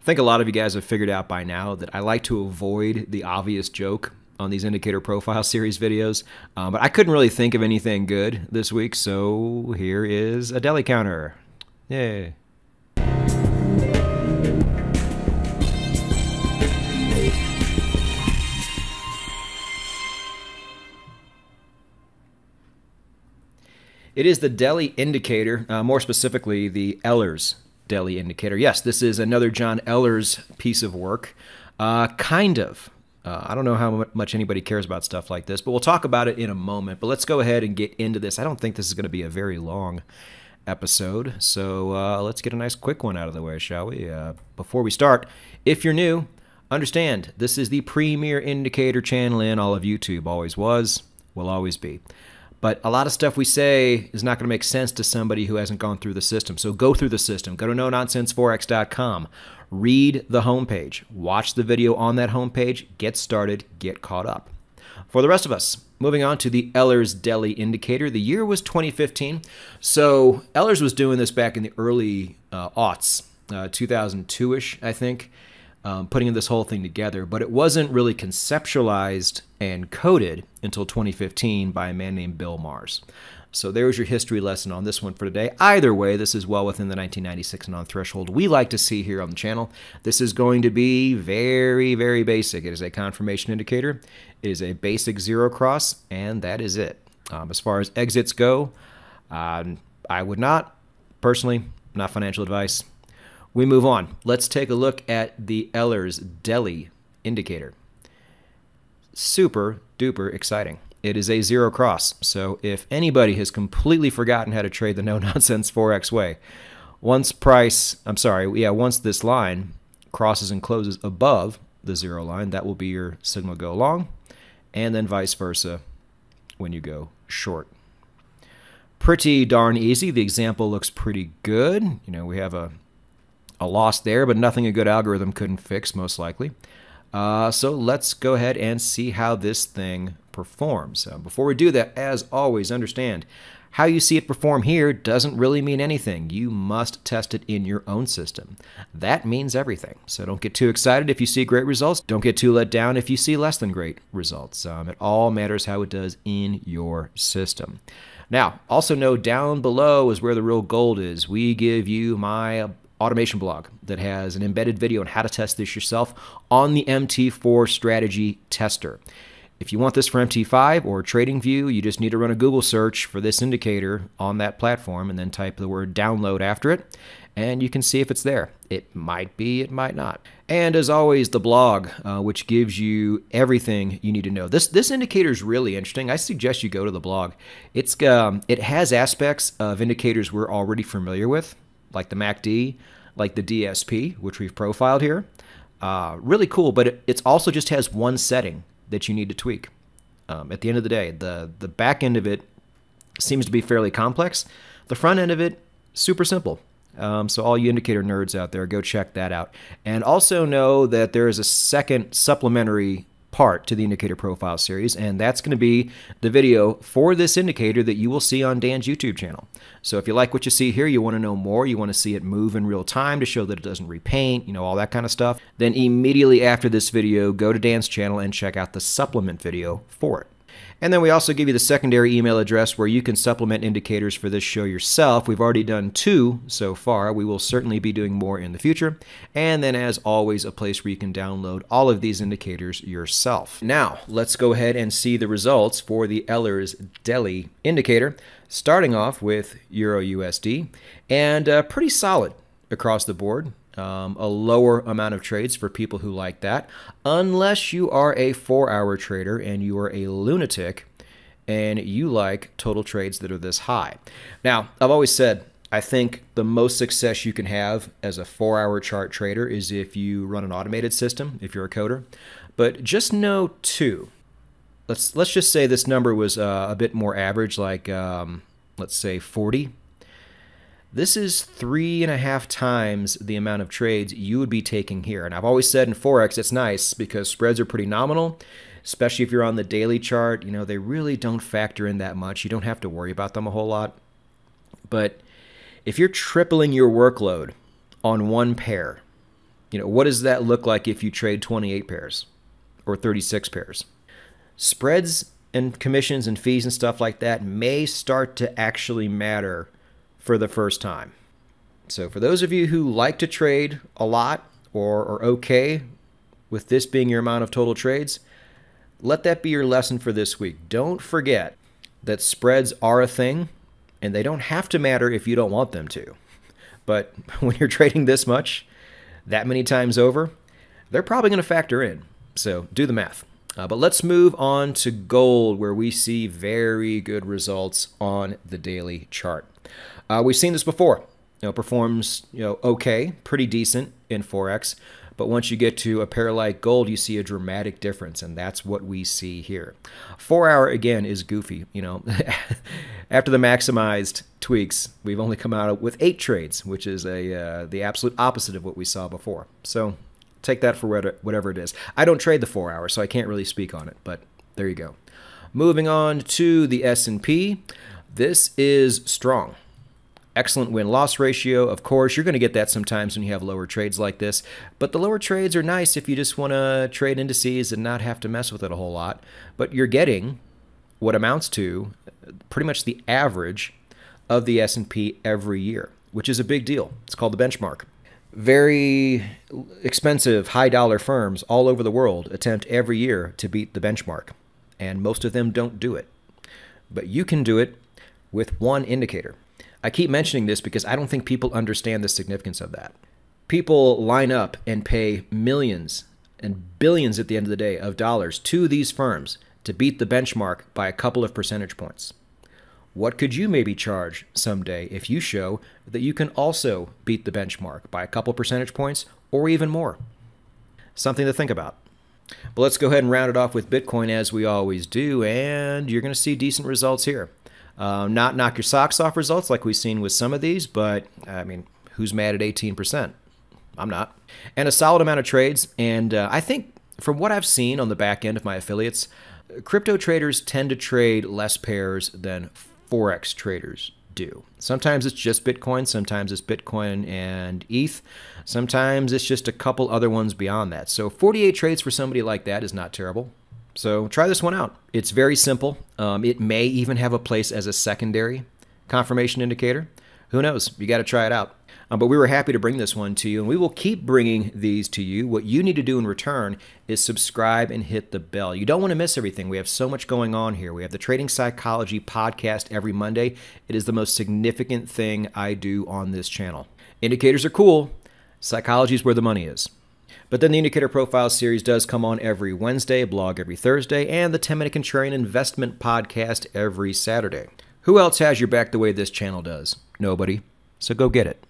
I think a lot of you guys have figured out by now that I like to avoid the obvious joke on these indicator profile series videos, um, but I couldn't really think of anything good this week, so here is a deli counter. Yay. It is the Deli indicator, uh, more specifically the Ehlers Deli indicator. Yes, this is another John Ehlers' piece of work. Uh, kind of. Uh, I don't know how much anybody cares about stuff like this, but we'll talk about it in a moment. But let's go ahead and get into this. I don't think this is going to be a very long episode, so uh, let's get a nice quick one out of the way, shall we? Uh, before we start, if you're new, understand this is the premier indicator channel in all of YouTube. Always was, will always be. But a lot of stuff we say is not going to make sense to somebody who hasn't gone through the system. So go through the system. Go to no nonsenseforex.com. Read the homepage. Watch the video on that homepage. Get started. Get caught up. For the rest of us, moving on to the Ehlers Deli indicator. The year was 2015. So Ehlers was doing this back in the early uh, aughts, uh, 2002 ish, I think um, putting this whole thing together, but it wasn't really conceptualized and coded until 2015 by a man named Bill Mars. So there's your history lesson on this one for today. Either way, this is well within the 1996 non threshold we like to see here on the channel. This is going to be very, very basic. It is a confirmation indicator. It is a basic zero cross, and that is it. Um, as far as exits go, um, I would not, personally, not financial advice, we move on. Let's take a look at the Ehlers Deli indicator. Super duper exciting. It is a zero cross. So if anybody has completely forgotten how to trade the no nonsense Forex way, once price, I'm sorry, yeah, once this line crosses and closes above the zero line, that will be your signal go long, and then vice versa when you go short. Pretty darn easy. The example looks pretty good. You know, we have a a loss there, but nothing a good algorithm couldn't fix, most likely. Uh, so let's go ahead and see how this thing performs. Uh, before we do that, as always, understand how you see it perform here doesn't really mean anything. You must test it in your own system. That means everything. So don't get too excited if you see great results. Don't get too let down if you see less than great results. Um, it all matters how it does in your system. Now, also know down below is where the real gold is. We give you my automation blog that has an embedded video on how to test this yourself on the MT4 Strategy Tester. If you want this for MT5 or TradingView, you just need to run a Google search for this indicator on that platform and then type the word download after it, and you can see if it's there. It might be, it might not. And as always, the blog, uh, which gives you everything you need to know. This this indicator is really interesting. I suggest you go to the blog. It's um, it has aspects of indicators we're already familiar with, like the MACD, like the DSP, which we've profiled here. Uh, really cool, but it it's also just has one setting that you need to tweak. Um, at the end of the day, the the back end of it seems to be fairly complex. The front end of it, super simple. Um, so all you indicator nerds out there, go check that out. And also know that there is a second supplementary part to the indicator profile series, and that's going to be the video for this indicator that you will see on Dan's YouTube channel. So if you like what you see here, you want to know more, you want to see it move in real time to show that it doesn't repaint, you know, all that kind of stuff, then immediately after this video, go to Dan's channel and check out the supplement video for it. And then we also give you the secondary email address where you can supplement indicators for this show yourself. We've already done two so far. We will certainly be doing more in the future. And then, as always, a place where you can download all of these indicators yourself. Now, let's go ahead and see the results for the Ehlers Deli indicator, starting off with Euro USD, and uh, pretty solid across the board um, a lower amount of trades for people who like that, unless you are a four hour trader and you are a lunatic and you like total trades that are this high. Now, I've always said, I think the most success you can have as a four hour chart trader is if you run an automated system, if you're a coder. But just know two. Let's, let's just say this number was uh, a bit more average, like um, let's say 40 this is three and a half times the amount of trades you would be taking here. And I've always said in Forex, it's nice because spreads are pretty nominal, especially if you're on the daily chart. You know, they really don't factor in that much. You don't have to worry about them a whole lot. But if you're tripling your workload on one pair, You know, what does that look like if you trade 28 pairs or 36 pairs? Spreads and commissions and fees and stuff like that may start to actually matter for the first time. So, for those of you who like to trade a lot or are okay with this being your amount of total trades, let that be your lesson for this week. Don't forget that spreads are a thing and they don't have to matter if you don't want them to. But when you're trading this much, that many times over, they're probably going to factor in. So do the math. Uh, but let's move on to gold, where we see very good results on the daily chart. Uh, we've seen this before. You know, performs you know okay, pretty decent in forex, but once you get to a pair like gold, you see a dramatic difference, and that's what we see here. Four hour again is goofy. You know, after the maximized tweaks, we've only come out with eight trades, which is a uh, the absolute opposite of what we saw before. So take that for whatever it is. I don't trade the four hours, so I can't really speak on it, but there you go. Moving on to the S&P, this is strong. Excellent win loss ratio. Of course, you're going to get that sometimes when you have lower trades like this, but the lower trades are nice if you just want to trade indices and not have to mess with it a whole lot. But you're getting what amounts to pretty much the average of the S&P every year, which is a big deal. It's called the benchmark. Very expensive, high dollar firms all over the world attempt every year to beat the benchmark, and most of them don't do it. But you can do it with one indicator. I keep mentioning this because I don't think people understand the significance of that. People line up and pay millions and billions at the end of the day of dollars to these firms to beat the benchmark by a couple of percentage points. What could you maybe charge someday if you show that you can also beat the benchmark by a couple percentage points or even more? Something to think about. But let's go ahead and round it off with Bitcoin as we always do, and you're going to see decent results here. Uh, not knock your socks off results like we've seen with some of these, but I mean, who's mad at 18%? I'm not. And a solid amount of trades. And uh, I think from what I've seen on the back end of my affiliates, crypto traders tend to trade less pairs than Forex traders do. Sometimes it's just Bitcoin, sometimes it's Bitcoin and ETH, sometimes it's just a couple other ones beyond that. So 48 trades for somebody like that is not terrible. So try this one out. It's very simple. Um, it may even have a place as a secondary confirmation indicator. Who knows? You got to try it out. Um, but we were happy to bring this one to you, and we will keep bringing these to you. What you need to do in return is subscribe and hit the bell. You don't want to miss everything. We have so much going on here. We have the Trading Psychology podcast every Monday. It is the most significant thing I do on this channel. Indicators are cool. Psychology is where the money is. But then the Indicator Profile series does come on every Wednesday, blog every Thursday, and the 10 Minute Contrarian Investment podcast every Saturday. Who else has your back the way this channel does? Nobody. So go get it.